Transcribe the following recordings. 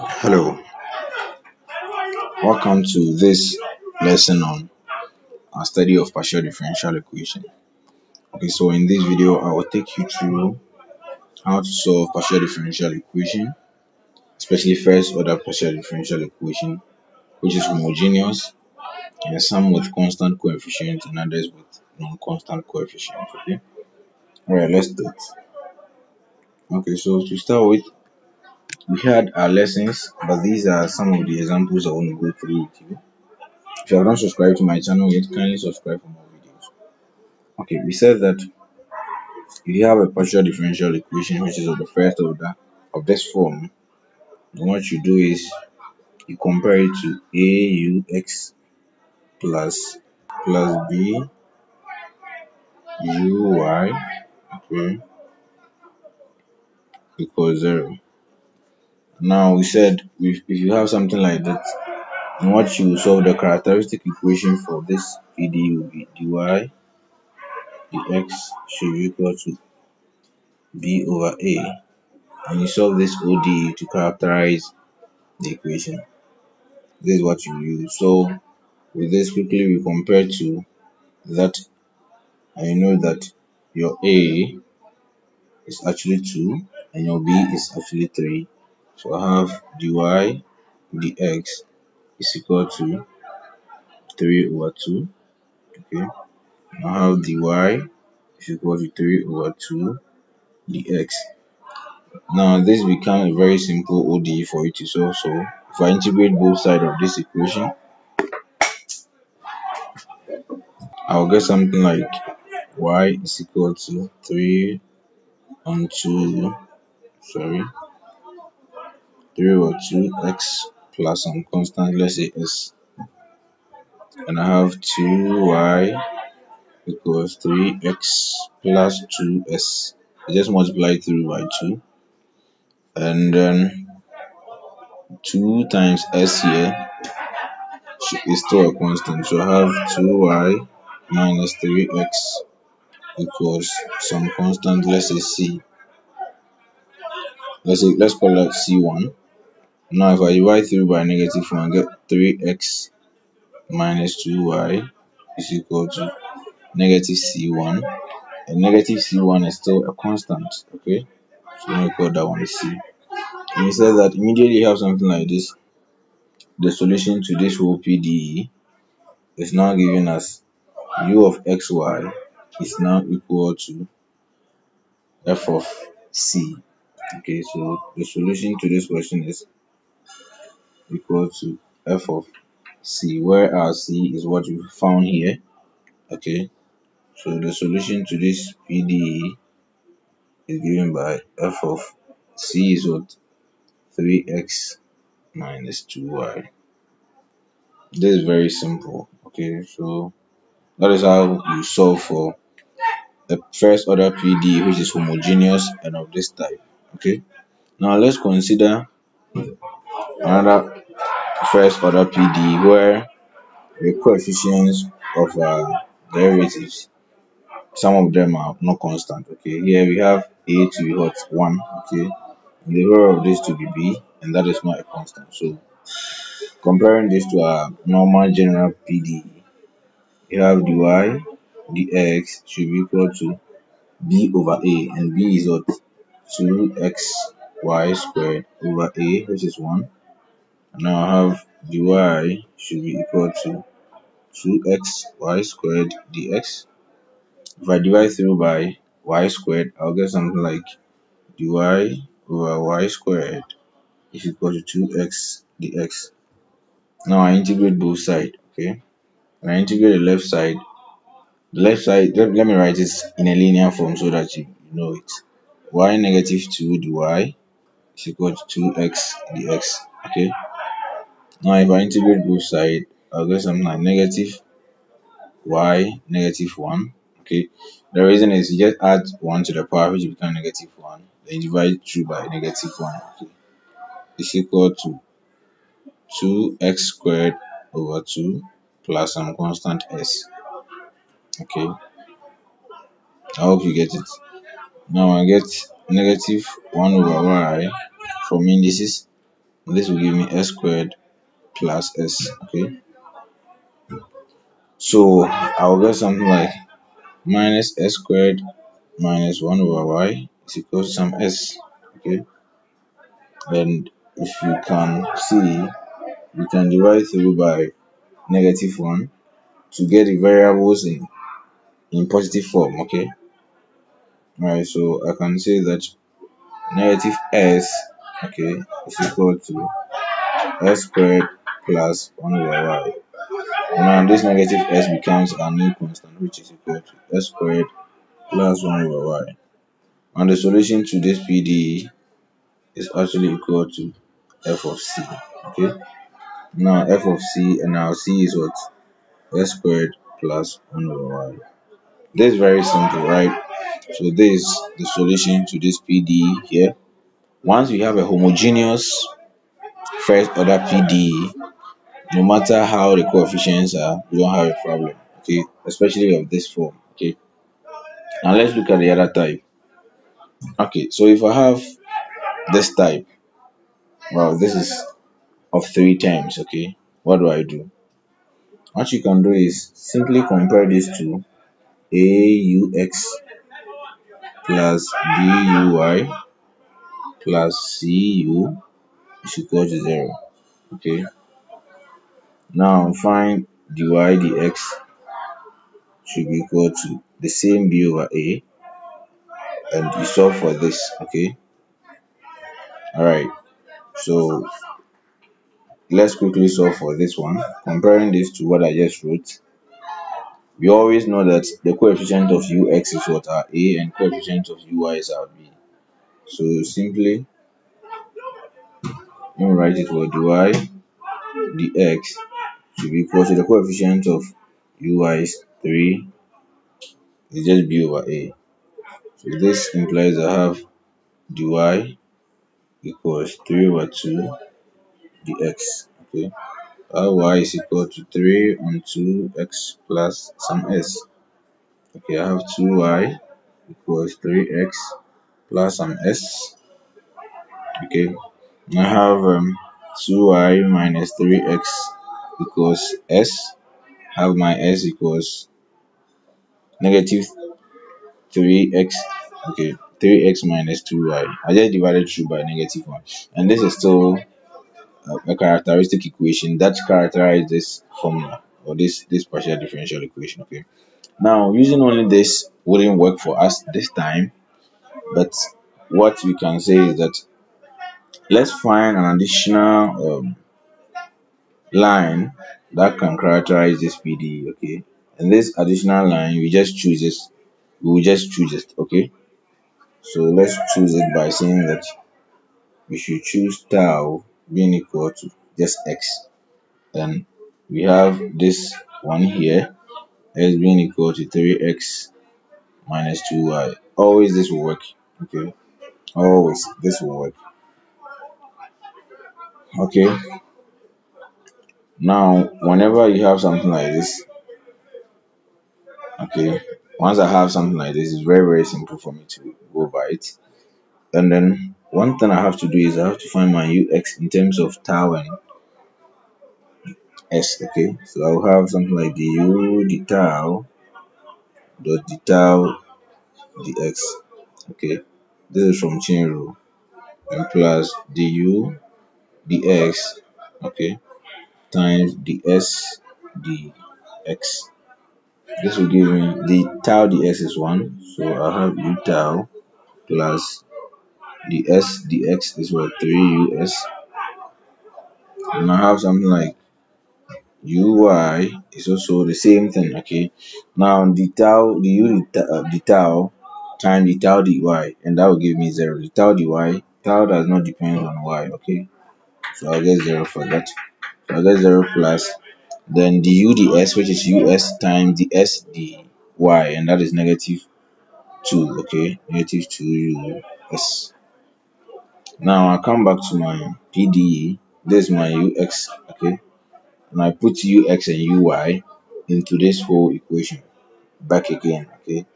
Hello, welcome to this lesson on our study of partial differential equation. Okay, so in this video, I will take you through how to solve partial differential equation, especially first order partial differential equation, which is homogeneous and some with constant coefficient and others with non-constant coefficient. Okay, all right, let's start. Okay, so to start with, we had our lessons, but these are some of the examples I want to go through with you. If you have not subscribed to my channel yet, kindly subscribe for more videos. Okay, we said that if you have a partial differential equation which is of the first order of this form, then what you do is you compare it to AUX plus plus B UY okay equals zero. Now we said if, if you have something like that, then what you solve the characteristic equation for this PD will be dy dx should be equal to b over a and you solve this ODE to characterize the equation. This is what you use. So with this quickly we compare to that and you know that your A is actually 2 and your B is actually 3 so I have dy dx is equal to 3 over 2. Okay. I have dy is equal to 3 over 2 dx. Now this becomes a very simple ODE for you to solve. So if I integrate both sides of this equation, I'll get something like y is equal to 3 on 2, sorry, 3 over 2x plus some constant, let's say s. And I have 2y equals 3x plus 2s. I just multiply through by 2. And then 2 times s here is still a constant. So I have 2y minus 3x equals some constant, let's say c. Let's say let's call that c1. Now if I divide through by negative 1, I get 3x minus 2y is equal to negative c1. And negative c1 is still a constant, okay? So let me call that one c. And he says that immediately you have something like this, the solution to this whole PDE is now given as u of xy is now equal to f of c. Okay, so the solution to this question is equal to f of c where our c is what we found here okay? So the solution to this PDE is given by f of c is what? 3x minus 2y this is very simple okay? So that is how you solve for the first order PDE which is homogeneous and of this type okay? Now let's consider another first order PDE where the coefficients of uh, derivatives some of them are not constant okay? Here we have a to be what 1 okay? And the value of this to be b and that is not a constant. So comparing this to a normal general PDE you have dy dx should be equal to b over a and b is what? 2xy squared over a which is 1 and now I have dy should be equal to 2xy squared dx. If I divide through by y squared, I'll get something like dy over y squared is equal to 2x dx. Now I integrate both sides, okay? When I integrate the left side, the left side, let, let me write this in a linear form so that you, you know it. y negative 2 dy is equal to 2x dx, okay? Now if I integrate both sides, I'll get something like negative y negative 1. Okay, the reason is you just add 1 to the power which becomes negative 1, then divide through by negative 1. Okay, is equal to 2x squared over 2 plus some constant s. Okay, I hope you get it. Now I get negative 1 over y from indices this will give me s squared plus s okay? So I'll get something like minus s squared minus 1 over y is equal to some s okay? And if you can see you can divide through by negative 1 to get the variables in in positive form okay? Alright, so I can say that negative s okay is equal to s squared plus 1 over y. Now this negative s becomes a new constant which is equal to s squared plus 1 over y. And the solution to this PDE is actually equal to f of c. Okay. Now f of c and our c is what? s squared plus 1 over y. This is very simple, right? So this is the solution to this PDE here. Once we have a homogeneous first order PDE, no matter how the coefficients are, we don't have a problem. Okay, especially of this form. Okay. Now let's look at the other type. Okay, so if I have this type, well, this is of three times. Okay, what do I do? What you can do is simply compare this to AUX plus BUY plus CU is equal to 0. Okay. Now find dy dx should be equal to the same b over a and you solve for this. Okay. Alright. So let's quickly solve for this one. Comparing this to what I just wrote. We always know that the coefficient of ux is what are a and coefficient of uy is our b. So simply let me write it for dy dx should be equal to the coefficient of uy is 3 is just b over a. So this implies I have dy equals 3 over 2 dx. Okay. y is equal to 3 on 2x plus some s. Okay, I have 2y equals 3x plus some s. Okay, I have um, 2y minus 3x equals s. Have my s equals negative 3x. Okay, 3x minus 2y. I just divided through by negative 1. And this is still a characteristic equation that characterizes this formula or this this partial differential equation. Okay. Now, using only this wouldn't work for us this time, but what we can say is that let's find an additional um, line that can characterize this PDE, okay? And this additional line, we just choose this, we will just choose it, okay? So let's choose it by saying that we should choose tau being equal to just x. Then we have this one here, x being equal to 3x minus 2y. Always this will work, okay? Always this will work. Okay. Now, whenever you have something like this, okay, once I have something like this, it's very, very simple for me to go by it. And then one thing I have to do is I have to find my ux in terms of tau and s. Okay, so I'll have something like the U, the tau dot the tau dx. Okay, this is from chain rule and plus du dx. Okay, times ds dx. This will give me the tau dx is 1, so I have u tau plus the s dx is what 3 us and I have something like uy is also the same thing okay? Now the tau the u the, uh, tau times the tau dy and that will give me 0 the tau dy tau does not depend on y okay? So I'll get 0 for that I'll get 0 plus then the u ds which is us times the s dy and that is negative 2 okay negative 2 u s now I come back to my PDE. This is my UX, okay? And I put UX and uy into this whole equation back again, okay?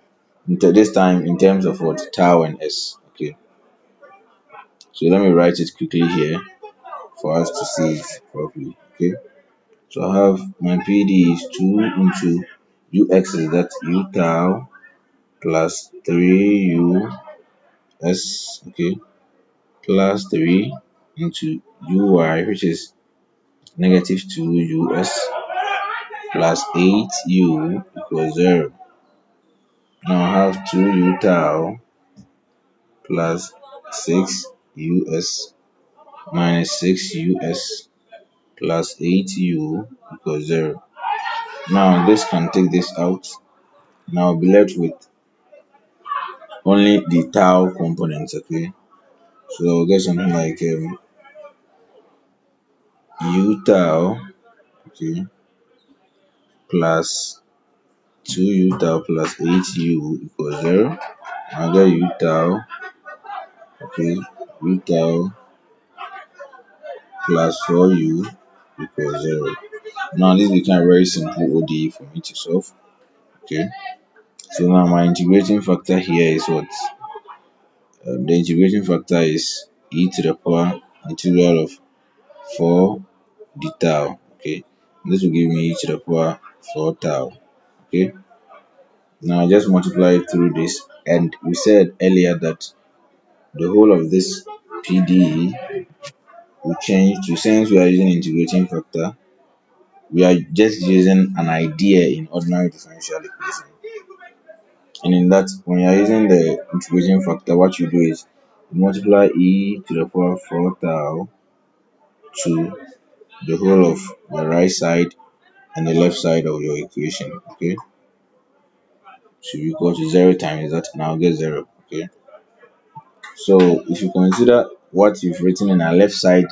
Into this time in terms of what tau and S, okay? So let me write it quickly here for us to see it properly. Okay. So I have my PD is 2 into ux is that u tau plus 3 us okay plus 3 into uy which is negative 2 us plus 8u equals 0. Now I have 2u tau plus 6 us minus 6 us plus 8u equals 0. Now this can take this out. Now I'll be left with only the tau components, okay? So I'll get something like um, u tau, okay, plus 2u tau plus 8u equals 0. I'll get u tau okay u tau plus 4u equals 0 now this becomes very simple ODE for me to solve okay? So now my integrating factor here is what? Um, the integrating factor is e to the power integral of 4 d tau okay? This will give me e to the power 4 tau okay? Now I just multiply through this and we said earlier that the whole of this PD will change to since we are using integrating factor, we are just using an idea in ordinary differential equation. And in that, when you are using the integrating factor, what you do is you multiply e to the power 4 tau to the whole of the right side and the left side of your equation. Okay. So you go to 0 times that, now get 0. Okay. So if you consider what you've written in our left side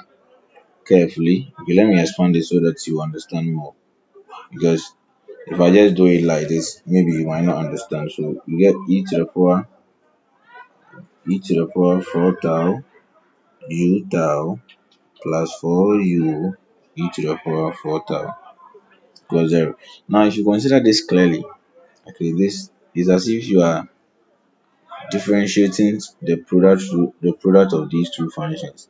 carefully, okay, let me expand it so that you understand more. Because if I just do it like this, maybe you might not understand. So you get e to the power e to the power 4 tau u tau plus 4u e to the power 4 tau equals 0. Now if you consider this clearly, okay, this is as if you are differentiating the product the product of these two functions.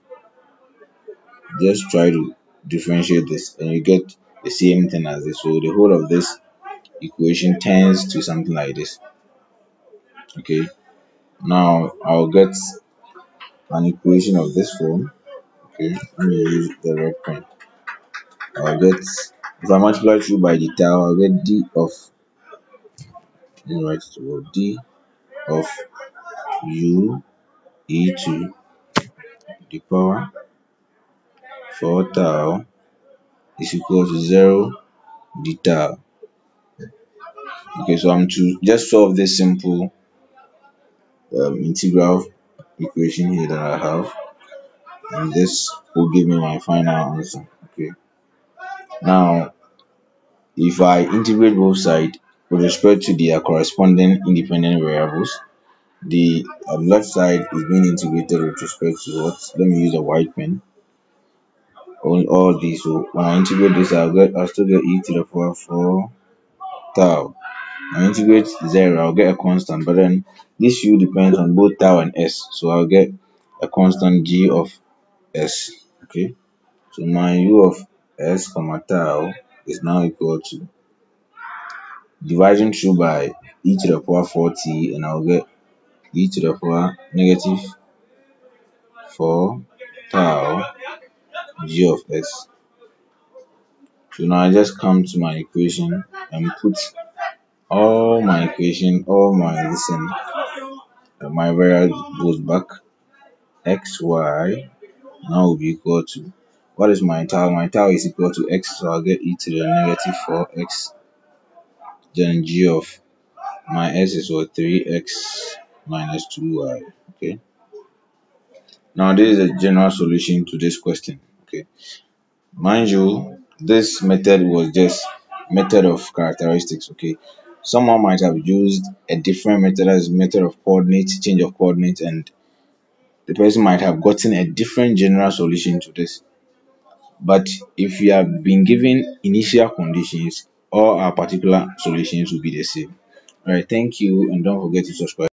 Just try to differentiate this and you get the same thing as this. So the whole of this equation tends to something like this. Okay. Now i'll get an equation of this form. Okay. Let me use the red pen. I'll get if i multiply through by the tau i'll get d of let me write it d of u e to the power 4 tau is equal to 0 d tau. Okay, so I'm to just solve this simple um, integral equation here that I have, and this will give me my final answer. Okay, now if I integrate both sides with respect to their corresponding independent variables, the um, left side is being integrated with respect to what? Let me use a white pen all, all these. So when I integrate this, I'll get I'll still get e to the power 4 tau. I integrate 0, I'll get a constant, but then this u depends on both tau and s, so I'll get a constant g of s. Okay, so my u of s comma tau is now equal to dividing through by e to the power 4t, and I'll get e to the power negative 4 tau g of s. So now I just come to my equation and put all my equation, all my listen, my variable goes back. x, y now will be equal to what is my tau? My tau is equal to x, so I'll get e to the negative 4x. Then g of my s is what 3x minus 2y. Uh, okay. Now this is a general solution to this question. Okay. Mind you, this method was just method of characteristics. Okay. Someone might have used a different method as method of coordinates, change of coordinates, and the person might have gotten a different general solution to this. But if you have been given initial conditions, all our particular solutions will be the same. Alright, thank you and don't forget to subscribe.